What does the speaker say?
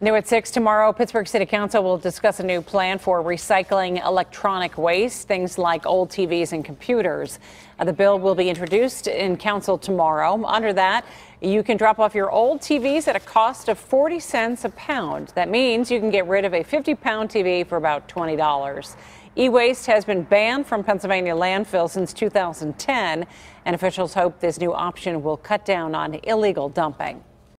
New at 6 tomorrow, Pittsburgh City Council will discuss a new plan for recycling electronic waste, things like old TVs and computers. Uh, the bill will be introduced in council tomorrow. Under that, you can drop off your old TVs at a cost of 40 cents a pound. That means you can get rid of a 50 pound TV for about $20. E waste has been banned from Pennsylvania landfill since 2010, and officials hope this new option will cut down on illegal dumping.